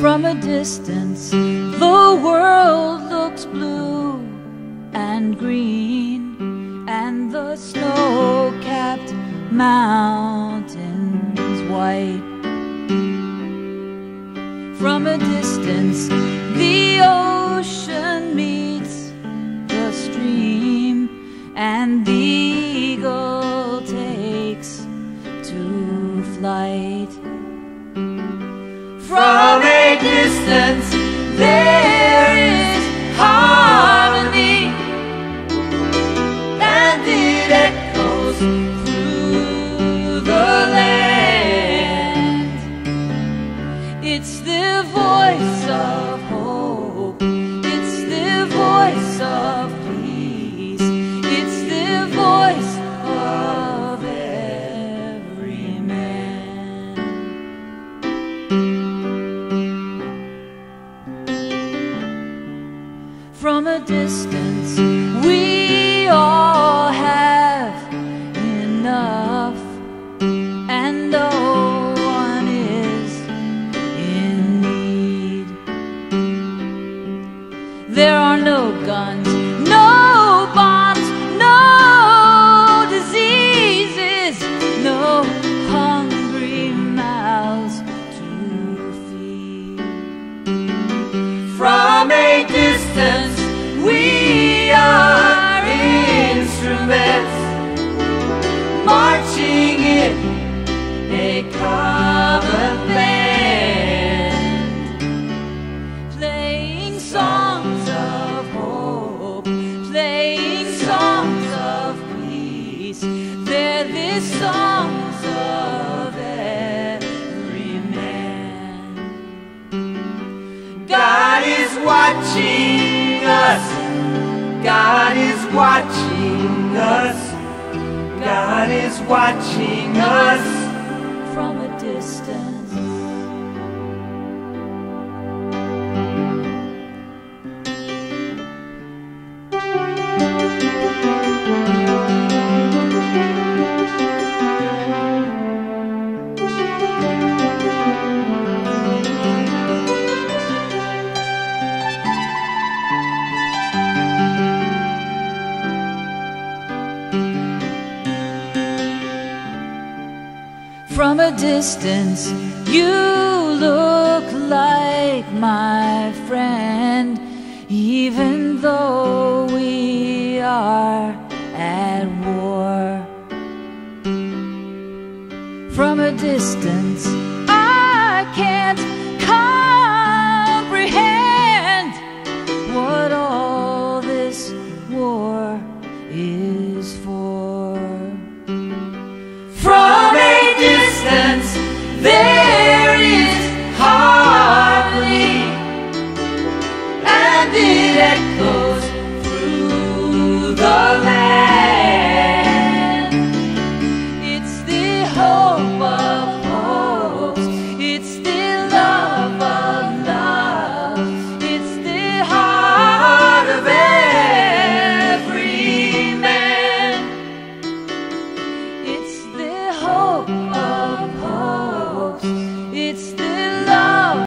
From a distance, the world looks blue and green, and the snow capped mountains white. From a distance, the ocean meets the stream, and the eagle takes to flight. From distance, there is harmony, and it echoes through the land. It's the voice of hope, it's the voice of From a distance, we all have enough, and no one is in need. There are no guns, no bombs, no diseases, no hungry mouths to feed. From a distance, watching us. God is watching us. God is watching us from a distance. From a distance, you look like my friend, even though we are at war. From a distance, I can't comprehend what all this war is for.